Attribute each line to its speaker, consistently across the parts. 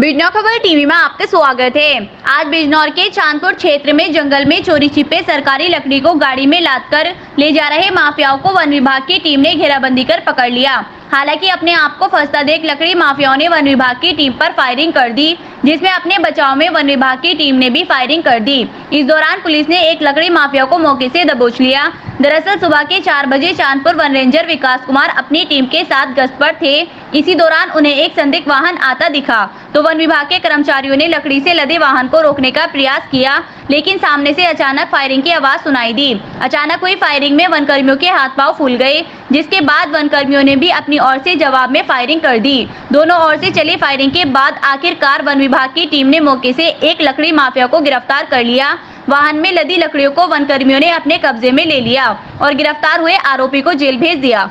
Speaker 1: बिजनौर खबर, टीवी में आपका स्वागत है। आज बिजनौर के चांदपुर क्षेत्र में जंगल में चोरी छिपे सरकारी लकड़ी को गाड़ी में लाद कर ले जा रहे माफियाओं को वन विभाग की टीम ने घेराबंदी कर पकड़ लिया। हालाँकि अपने आप को फंसता देख लकड़ी माफियाओं ने वन विभाग की टीम पर फायरिंग कर दी, जिसमें अपने बचाव में वन विभाग की टीम ने भी फायरिंग कर दी। इस दौरान पुलिस ने एक लकड़ी माफिया को मौके से दबोच लिया। दरअसल सुबह के चार बजे चांदपुर वन रेंजर विकास कुमार अपनी टीम के साथ गश्त पर थे। इसी दौरान उन्हें एक संदिग्ध वाहन आता दिखा तो वन विभाग के कर्मचारियों ने लकड़ी से लदे वाहन को रोकने का प्रयास किया, लेकिन सामने से अचानक फायरिंग की आवाज़ सुनाई दी। अचानक हुई फायरिंग में वन कर्मियों के हाथ पाँव फूल गए। जिसके बाद वन कर्मियों ने भी अपनी ओर से जवाब में फायरिंग कर दी। दोनों ओर से चली फायरिंग के बाद आखिरकार वन विभाग की टीम ने मौके से एक लकड़ी माफिया को गिरफ़्तार कर लिया। वाहन में लदी लकड़ियों को वन कर्मियों ने अपने कब्जे में ले लिया और गिरफ़्तार हुए आरोपी को जेल भेज दिया।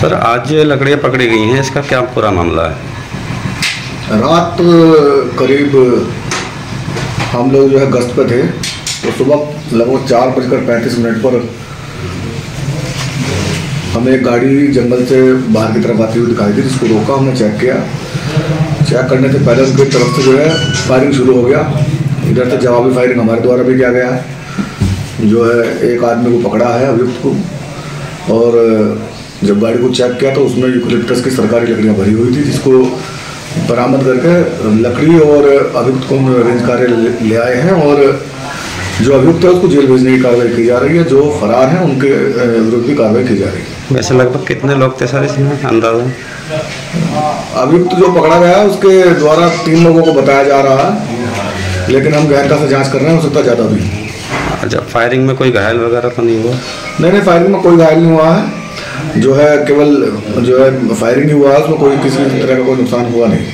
Speaker 2: सर आज ये लकड़ियाँ पकड़ी गई हैं इसका क्या पूरा मामला है?
Speaker 3: रात करीब हम लोग जो है गश्त पे थे। तो सुबह लगभग चार बजकर पैंतीस मिनट पर हमें एक गाड़ी जंगल से बाहर की तरफ़ आती हुई दिखाई दी, जिसको रोका हमने चेक किया। चेक करने से पहले उनकी तरफ़ से जो है फायरिंग शुरू हो गया। इधर से जवाबी फायरिंग हमारे द्वारा भी किया गया है। जो है एक आदमी को पकड़ा है अभियुक्त को। और, जब गाड़ी को चेक किया तो उसमें यूकलिप्टस की सरकारी लकड़ियाँ भरी हुई थी, जिसको बरामद करके लकड़ी और अभियुक्त को हम रेंज कार्य ले आए हैं। और जो अभियुक्त है उसको जेल भेजने की कार्रवाई की जा रही है जो फरार हैं उनके विरुद्ध भी कार्रवाई की जा रही है।
Speaker 2: वैसे लगभग कितने लोग थे सर इसमें अंदाज़ा?
Speaker 3: अभियुक्त जो पकड़ा गया है उसके द्वारा तीन लोगों को बताया जा रहा है लेकिन हम गहनता से जाँच कर रहे हैं हो सकता ज़्यादा भी।
Speaker 2: अच्छा फायरिंग में कोई घायल वगैरह तो नहीं हुआ?
Speaker 3: नहीं नहीं फायरिंग में कोई घायल नहीं हुआ है। जो है केवल जो है फायरिंग ही हुआ है उसमें कोई किसी तरह का कोई नुकसान हुआ नहीं।